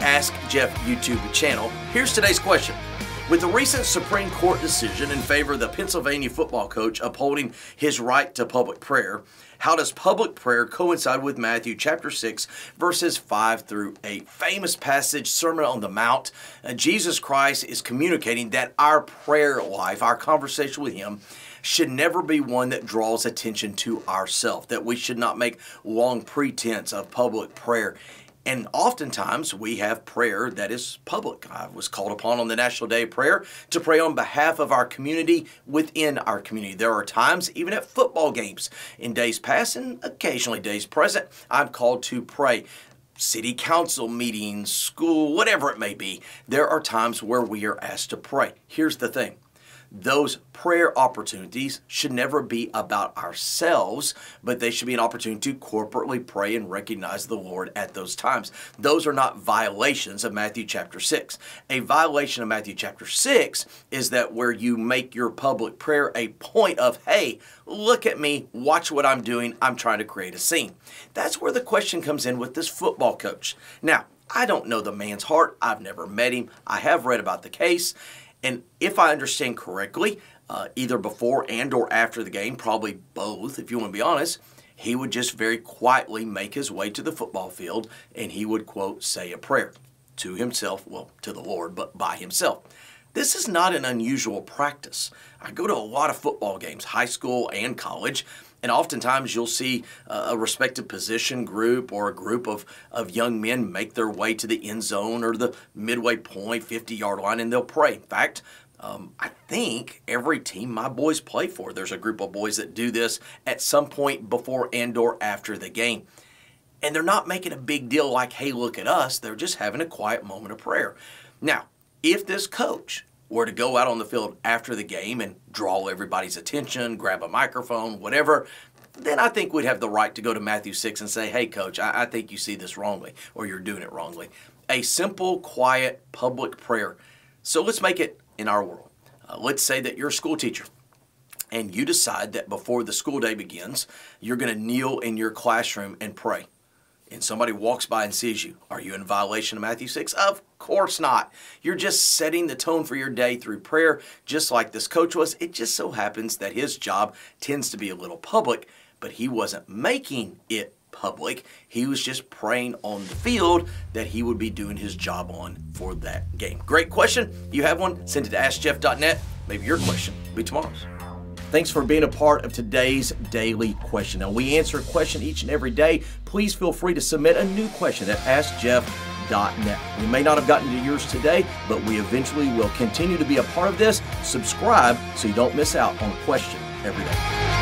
Ask Jeff YouTube channel. Here's today's question. With the recent Supreme Court decision in favor of the Pennsylvania football coach upholding his right to public prayer, how does public prayer coincide with Matthew chapter 6, verses 5 through 8? Famous passage, Sermon on the Mount. Uh, Jesus Christ is communicating that our prayer life, our conversation with Him, should never be one that draws attention to ourselves, that we should not make long pretense of public prayer. And oftentimes we have prayer that is public. I was called upon on the National Day of Prayer to pray on behalf of our community within our community. There are times, even at football games, in days past and occasionally days present, I'm called to pray city council meetings, school, whatever it may be, there are times where we are asked to pray. Here's the thing those prayer opportunities should never be about ourselves, but they should be an opportunity to corporately pray and recognize the Lord at those times. Those are not violations of Matthew chapter 6. A violation of Matthew chapter 6 is that where you make your public prayer a point of, hey, look at me, watch what I'm doing, I'm trying to create a scene. That's where the question comes in with this football coach. Now, I don't know the man's heart. I've never met him. I have read about the case. And if I understand correctly, uh, either before and or after the game, probably both, if you want to be honest, he would just very quietly make his way to the football field and he would, quote, say a prayer to himself, well, to the Lord, but by himself. This is not an unusual practice. I go to a lot of football games, high school and college, and oftentimes you'll see a respective position group or a group of, of young men make their way to the end zone or the midway point, 50 yard line, and they'll pray. In fact, um, I think every team my boys play for, there's a group of boys that do this at some point before and or after the game. And they're not making a big deal like, hey, look at us. They're just having a quiet moment of prayer. Now, if this coach were to go out on the field after the game and draw everybody's attention, grab a microphone, whatever, then I think we'd have the right to go to Matthew 6 and say, hey, coach, I, I think you see this wrongly or you're doing it wrongly. A simple, quiet, public prayer. So let's make it in our world. Uh, let's say that you're a school teacher and you decide that before the school day begins, you're going to kneel in your classroom and pray and somebody walks by and sees you, are you in violation of Matthew 6? Of course not. You're just setting the tone for your day through prayer, just like this coach was. It just so happens that his job tends to be a little public, but he wasn't making it public. He was just praying on the field that he would be doing his job on for that game. Great question. You have one? Send it to AskJeff.net. Maybe your question will be tomorrow's. Thanks for being a part of today's daily question. Now, we answer a question each and every day. Please feel free to submit a new question at AskJeff.net. We may not have gotten to yours today, but we eventually will continue to be a part of this. Subscribe so you don't miss out on a question every day.